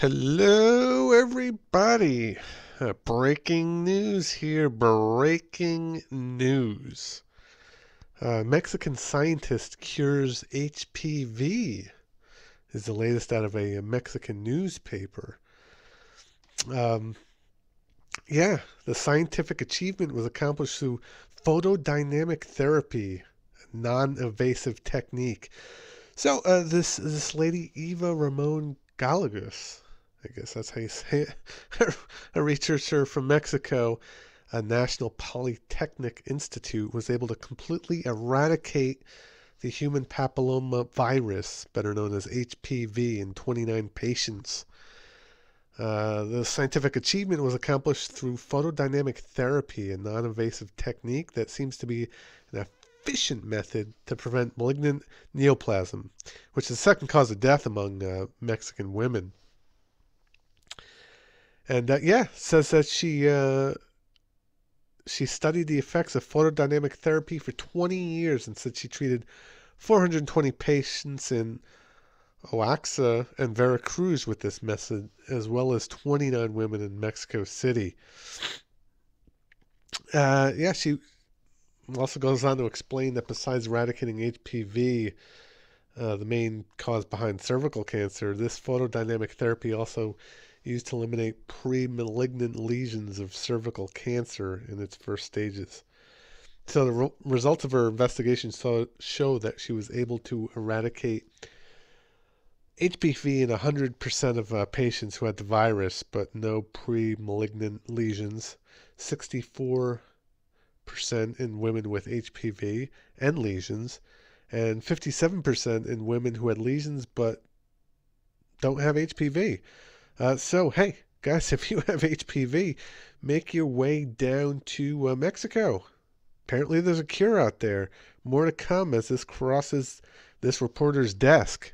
Hello, everybody. Uh, breaking news here. Breaking news. Uh, Mexican scientist cures HPV is the latest out of a, a Mexican newspaper. Um, yeah, the scientific achievement was accomplished through photodynamic therapy, a non-invasive technique. So uh, this this lady Eva Ramon Gallegos I guess that's how you say it, a researcher from Mexico, a National Polytechnic Institute, was able to completely eradicate the human papilloma virus, better known as HPV, in 29 patients. Uh, the scientific achievement was accomplished through photodynamic therapy, a non invasive technique that seems to be an efficient method to prevent malignant neoplasm, which is the second cause of death among uh, Mexican women. And uh, yeah, says that she uh, she studied the effects of photodynamic therapy for 20 years and said she treated 420 patients in Oaxaca and Veracruz with this method, as well as 29 women in Mexico City. Uh, yeah, she also goes on to explain that besides eradicating HPV, uh, the main cause behind cervical cancer, this photodynamic therapy also used to eliminate pre-malignant lesions of cervical cancer in its first stages. So the re- results of her investigation saw, show that she was able to eradicate HPV in 100% of uh, patients who had the virus, but no pre-malignant lesions. 64% in women with HPV and lesions, and 57% in women who had lesions but don't have HPV. Uh, so, hey, guys, if you have HPV, make your way down to uh, Mexico. Apparently, there's a cure out there. More to come as this crosses this reporter's desk.